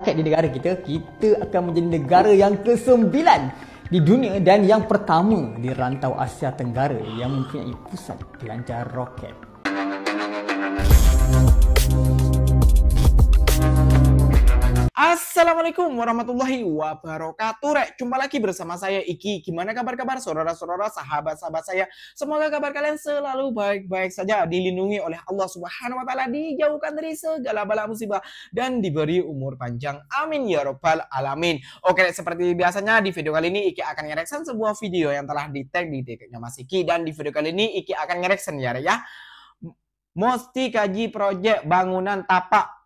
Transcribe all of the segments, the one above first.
roket di negara kita, kita akan menjadi negara yang ke-9 di dunia dan yang pertama di rantau Asia Tenggara yang mempunyai pusat pelancar roket. Assalamualaikum warahmatullahi wabarakatuh. Rek, jumpa lagi bersama saya Iki. Gimana kabar-kabar saudara-saudara, sahabat-sahabat saya? Semoga kabar kalian selalu baik-baik saja Dilindungi oleh Allah subhanahu wa ta'ala Dijauhkan dari segala bala musibah Dan diberi umur panjang. Amin ya robbal alamin. Oke Rek, seperti biasanya di video kali ini Iki akan ngereksan sebuah video yang telah di tag di tagnya Mas Iki Dan di video kali ini Iki akan ngereksan ya Rek ya. Mesti kaji proyek bangunan tapak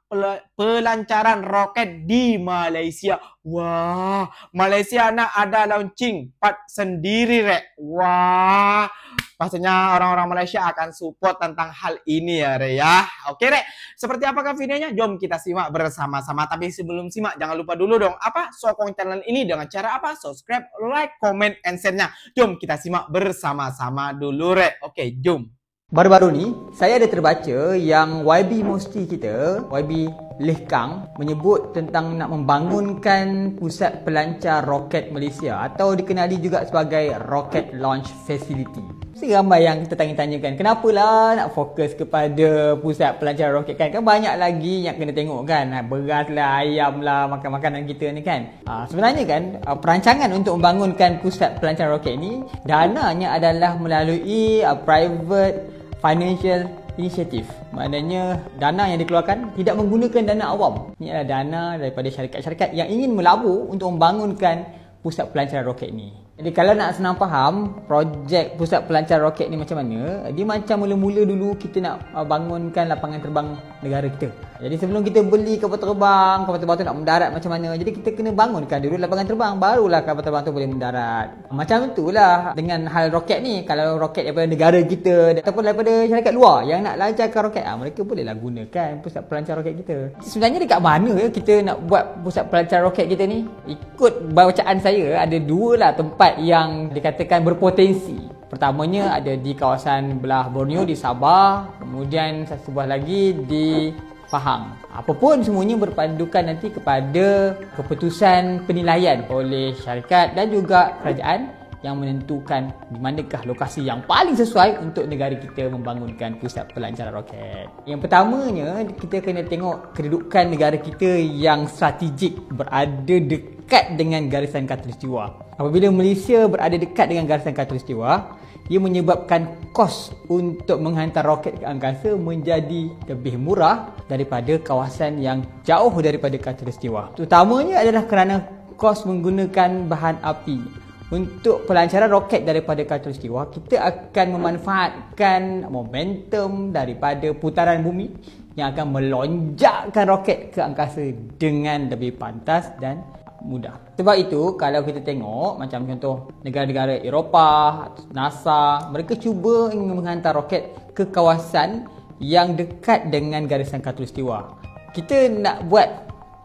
pelancaran roket di Malaysia. Wah, Malaysia nak ada launching part sendiri, Rek. Wah, pastinya orang-orang Malaysia akan support tentang hal ini ya, Rek ya. Oke, Rek. Seperti apakah videonya? Jom kita simak bersama-sama. Tapi sebelum simak, jangan lupa dulu dong, apa? Sokong channel ini dengan cara apa? Subscribe, like, comment, and share-nya. Jom kita simak bersama-sama dulu, Rek. Oke, jom. Baru-baru ni, saya ada terbaca yang YB Mosti kita, YB Leh Kang, menyebut tentang nak membangunkan pusat pelancar roket Malaysia atau dikenali juga sebagai Rocket Launch Facility. Mesti ramai yang kita tanya-tanyakan, kenapalah nak fokus kepada pusat pelancar roket kan? Kan banyak lagi yang kena tengok kan? Ha, beras lah, ayam lah, makan-makanan kita ni kan? Ha, sebenarnya kan, ha, perancangan untuk membangunkan pusat pelancar roket ni, dananya adalah melalui uh, private financial initiative. Maknanya dana yang dikeluarkan tidak menggunakan dana awam. Ini adalah dana daripada syarikat-syarikat yang ingin melabur untuk membangunkan pusat pelancaran roket ini. Jadi kalau nak senang faham projek pusat pelancar roket ni macam mana, dia macam mula-mula dulu kita nak uh, bangunkan lapangan terbang negara kita. Jadi sebelum kita beli kapal terbang, kapal terbang tu nak mendarat macam mana, jadi kita kena bangunkan dulu lapangan terbang, barulah kapal terbang tu boleh mendarat. Macam itulah dengan hal roket ni, kalau roket daripada negara kita ataupun daripada syarikat luar yang nak lancarkan roket, ah mereka bolehlah gunakan pusat pelancar roket kita. Sebenarnya dekat mana kita nak buat pusat pelancar roket kita ni? Ikut bacaan saya ada dua lah tempat tempat yang dikatakan berpotensi. Pertamanya ada di kawasan belah Borneo di Sabah, kemudian satu buah lagi di Pahang. Apapun semuanya berpandukan nanti kepada keputusan penilaian oleh syarikat dan juga kerajaan yang menentukan di manakah lokasi yang paling sesuai untuk negara kita membangunkan pusat pelancaran roket. Yang pertamanya, kita kena tengok kedudukan negara kita yang strategik berada dekat dengan garisan khatulistiwa. Apabila Malaysia berada dekat dengan garisan khatulistiwa, ia menyebabkan kos untuk menghantar roket ke angkasa menjadi lebih murah daripada kawasan yang jauh daripada khatulistiwa. Terutamanya adalah kerana kos menggunakan bahan api untuk pelancaran roket daripada khatulistiwa kita akan memanfaatkan momentum daripada putaran bumi yang akan melonjakkan roket ke angkasa dengan lebih pantas dan mudah. Sebab itu kalau kita tengok macam contoh negara-negara Eropah, NASA, mereka cuba ingin menghantar roket ke kawasan yang dekat dengan garisan khatulistiwa. Kita nak buat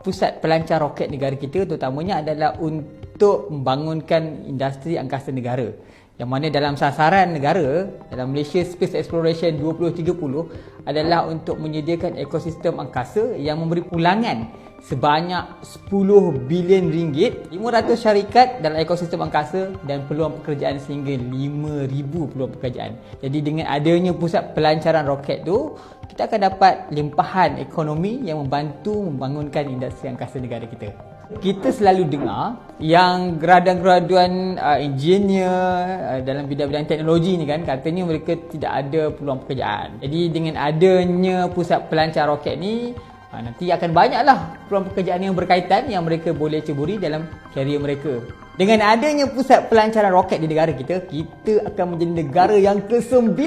pusat pelancar roket negara kita terutamanya adalah untuk untuk membangunkan industri angkasa negara. Yang mana dalam sasaran negara dalam Malaysia Space Exploration 2030 adalah untuk menyediakan ekosistem angkasa yang memberi pulangan sebanyak 10 bilion ringgit 500 syarikat dalam ekosistem angkasa dan peluang pekerjaan sehingga 5000 peluang pekerjaan. Jadi dengan adanya pusat pelancaran roket tu kita akan dapat limpahan ekonomi yang membantu membangunkan industri angkasa negara kita kita selalu dengar yang graduan-graduan uh, engineer uh, dalam bidang-bidang teknologi ni kan katanya mereka tidak ada peluang pekerjaan. Jadi dengan adanya pusat pelancar roket ni uh, nanti akan banyaklah peluang pekerjaan yang berkaitan yang mereka boleh ceburi dalam karier mereka. Dengan adanya pusat pelancaran roket di negara kita, kita akan menjadi negara yang ke-9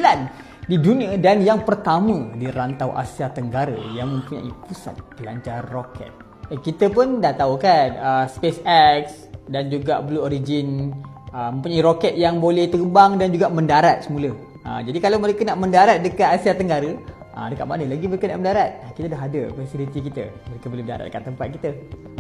di dunia dan yang pertama di rantau Asia Tenggara yang mempunyai pusat pelancar roket kita pun dah tahu kan uh, SpaceX dan juga Blue Origin uh, mempunyai roket yang boleh terbang dan juga mendarat semula. Uh, jadi kalau mereka nak mendarat dekat Asia Tenggara, uh, dekat mana lagi mereka nak mendarat? Kita dah ada fasiliti kita. Mereka boleh mendarat dekat tempat kita.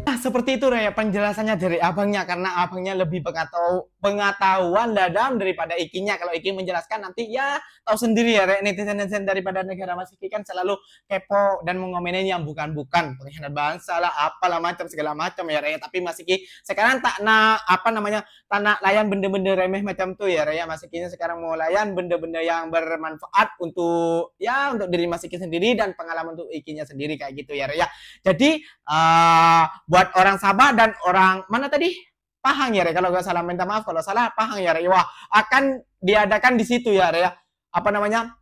Nah, seperti itu ya penjelasannya dari abangnya karena abangnya lebih pengetahu, pengetahuan dadam daripada ikinya. Kalau iki menjelaskan nanti ya tahu sendiri ya netizen-netizen daripada negara Mas Iki kan selalu kepo dan mengomenin yang bukan-bukan pengkhianat bangsa lah apalah macam segala macam ya Raya. Tapi Mas Iki sekarang tak nak apa namanya tak layan benda-benda remeh macam tuh ya Raya. Mas Iki sekarang mau layan benda-benda yang bermanfaat untuk ya untuk diri Mas Iki sendiri dan pengalaman untuk ikinya sendiri kayak gitu ya Raya. Jadi uh, buat orang Sabah dan orang mana tadi? Pahang ya, Re. Kalau nggak salah minta maaf kalau salah Pahang ya, Re. Wah, akan diadakan di situ ya, Re. Ya. Apa namanya?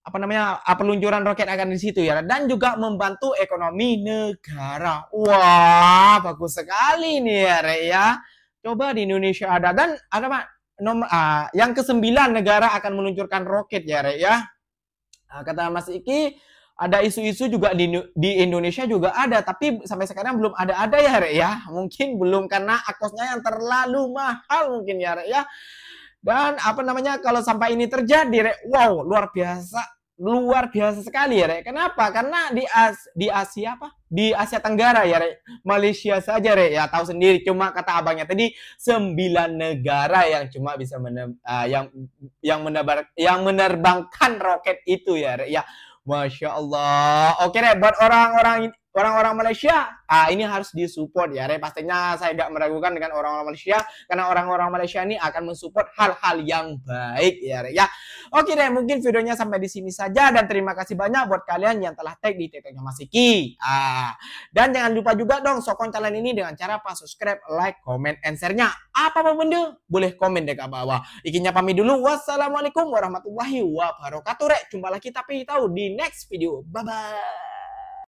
Apa namanya? Peluncuran roket akan di situ ya, dan juga membantu ekonomi negara. Wah, bagus sekali nih ya, Re. Ya. Coba di Indonesia ada dan ada Pak nomor ah, yang kesembilan negara akan meluncurkan roket ya, Re. Ya. Nah, kata Mas Iki, ada isu-isu juga di, di Indonesia juga ada, tapi sampai sekarang belum ada-ada ya, Rek ya. Mungkin belum karena akosnya yang terlalu mahal mungkin ya, Rek ya. Dan apa namanya kalau sampai ini terjadi, Rek, wow, luar biasa. Luar biasa sekali ya, Rek. Kenapa? Karena di As di Asia apa? Di Asia Tenggara ya, Rek. Malaysia saja, Rek. Ya, tahu sendiri cuma kata abangnya tadi sembilan negara yang cuma bisa menem, uh, yang yang yang menerbangkan roket itu ya, Rek ya Masya Allah. Oke deh, buat orang-orang orang-orang Malaysia, ah ini harus disupport ya. Re. Pastinya saya tidak meragukan dengan orang-orang Malaysia karena orang-orang Malaysia ini akan mensupport hal-hal yang baik ya. Re. Ya. Oke deh, mungkin videonya sampai di sini saja dan terima kasih banyak buat kalian yang telah tag di TikToknya Mas Iki. Ah, dan jangan lupa juga dong sokong channel ini dengan cara pas subscribe, like, comment, and share-nya. Apa apa benda? Boleh komen deh ke bawah. Ikinya pamit dulu. Wassalamualaikum warahmatullahi wabarakatuh. Rek, jumpa lagi tapi tahu di next video. Bye bye.